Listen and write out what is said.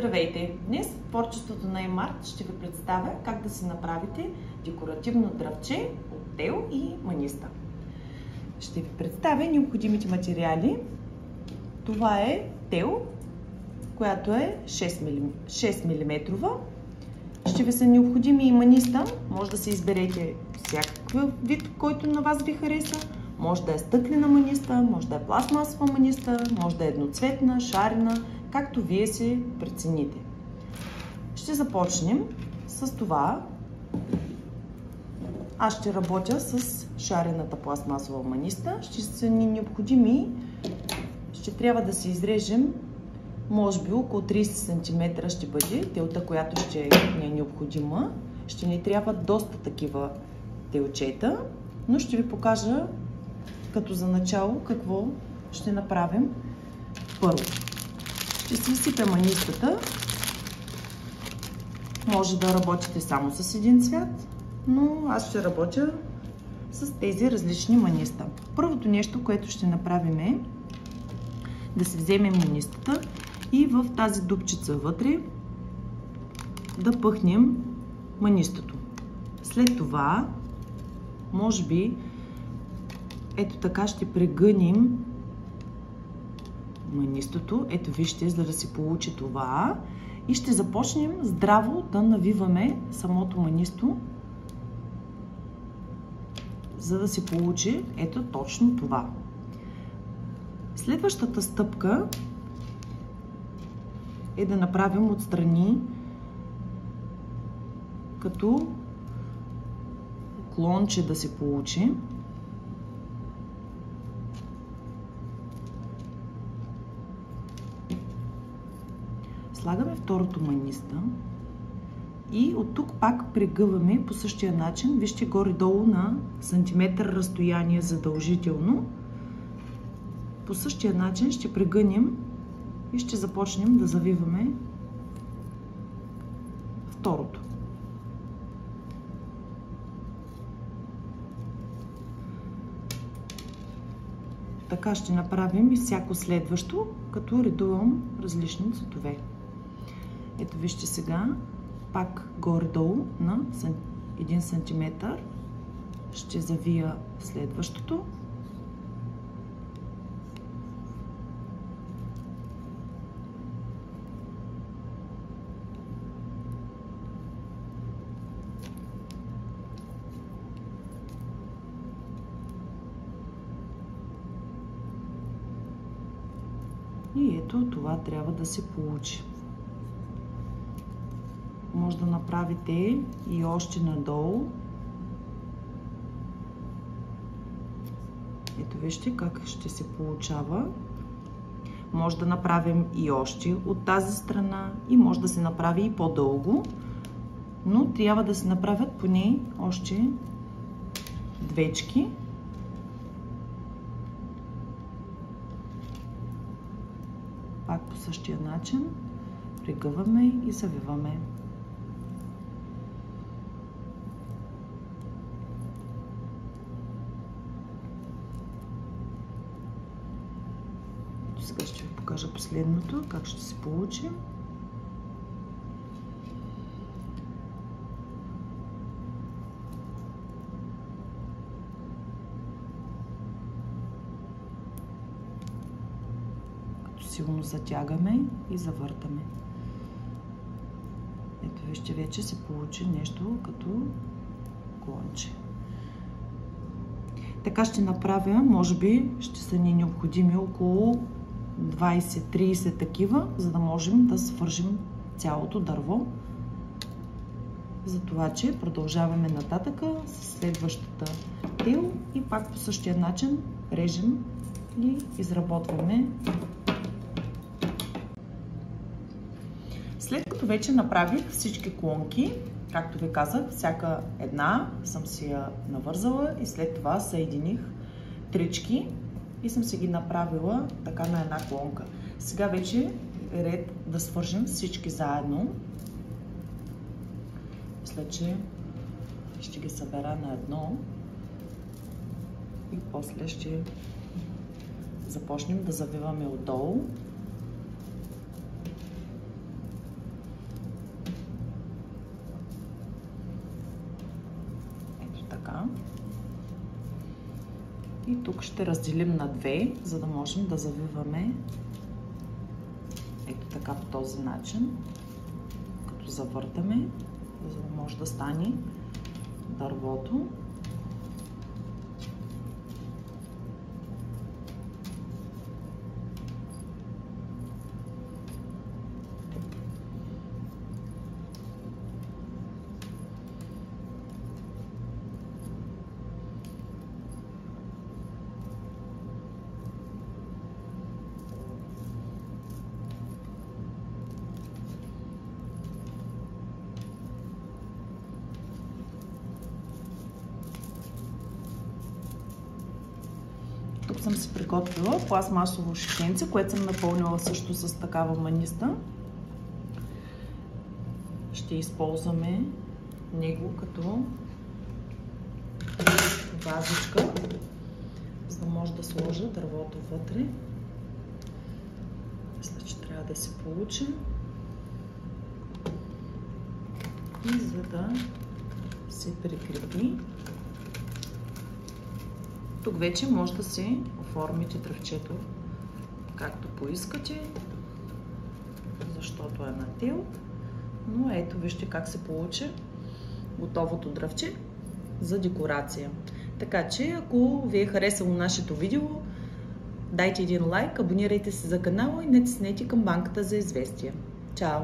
Здравейте! Днес в творчеството на Емарт ще ви представя как да си направите декоративно дръвче от тел и маниста. Ще ви представя необходимите материали. Това е тел, която е 6 мм. Ще ви са необходими и маниста. Може да се изберете всякакъв вид, който на вас ви хареса. Може да е стъклена маниста, може да е пластмасова маниста, може да е едноцветна, шарена, както вие си прецените. Ще започнем с това. Аз ще работя с шарената пластмасова маниста. Ще са ни необходими, ще трябва да се изрежем може би около 30 см ще бъде телта, която ще ни е необходима. Ще ни трябва доста такива телчета, но ще ви покажа като за начало какво ще направим първо. Ще си изсипя манистата. Може да работите само с един цвят, но аз ще работя с тези различни маниста. Първото нещо, което ще направим е да се вземем манистата и в тази дупчица вътре да пъхнем манистото. След това, може би, ето така ще прегъним манистото. Ето вижте, за да се получи това. И ще започнем здраво да навиваме самото манисто, за да се получи ето точно това. Следващата стъпка е да направим отстрани като клонче да се получи. Слагаме второто маниста и от тук пак прегъваме по същия начин. Вижте горе-долу на сантиметър разстояние задължително. По същия начин ще прегънем и ще започнем да завиваме второто. Така ще направим и всяко следващо, като редувам различни цветове. Ето вижте сега, пак горе-долу на 1 см ще завия следващото. И ето това трябва да се получи. Може да направите и още надолу. Ето вижте как ще се получава. Може да направим и още от тази страна и може да се направи и по-дълго. Но трябва да се направят поне още двечки. Пак по същия начин пригъваме и завиваме. Сега ще ви покажа последното, как ще се получи. Като силно затягаме и завъртаме. Ето вижте, вече се получи нещо като клонче. Така ще направя, може би ще са ни необходими около 20-30 такива, за да можем да свържим цялото дърво. За това, че продължаваме нататъка с следващата тел и пак по същия начин режем и изработваме. След като вече направих всички клонки, както ви казах, всяка една съм си я навързала и след това съединих трички и съм си ги направила така на една клонка. Сега вече е ред да свържем всички заедно. След че ще ги събера на едно и после ще започнем да завиваме отдолу. И тук ще разделим на две, за да можем да завиваме ето така по този начин, като завъртаме, за да може да стане дървото. Тук съм си приготвила пластмасово шишенце, което съм напълнила също с такава маниста. Ще използваме него като вазичка, за да може да сложа дървото вътре. Мисля, че трябва да се получи. И за да се прикрепи тук вече може да си оформите дръвчето както поискате, защото е на тилт. Но ето вижте как се получи готовото дръвче за декорация. Така че, ако ви е харесало нашето видео, дайте един лайк, абонирайте се за канала и натиснете камбанката за известия. Чао!